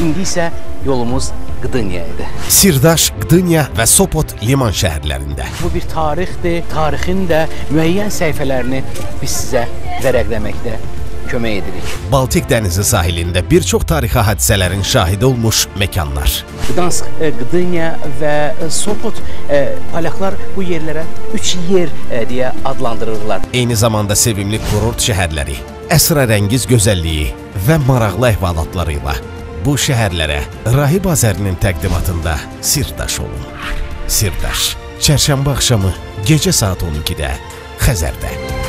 İndi isə yolumuz Qdınya idi. Sirdaş, Gdynia və Sopot liman şəhərlərində. Bu bir tarixdir. Tarixin də müəyyən səhifələrini biz sizə vərəqləməkdə kömək edirik. Baltik dənizi sahilində bir çox tarixi hadisələrin şahidi olmuş məkanlar. Gdansk, e, Gdynia və Sopot e, polyaklar bu yerlərə üç yer e, deyə adlandırırlar. Eyni zamanda sevimli kurort şəhərləri, əsrarəngiz gözəlliyi və maraqlı əhvalatları ilə bu şəhərlərə Rahib Azərinin təqdimatında sirdaş olun. Sirdaş, çərşənbə axşamı gecə saat 12-də Xəzərdə.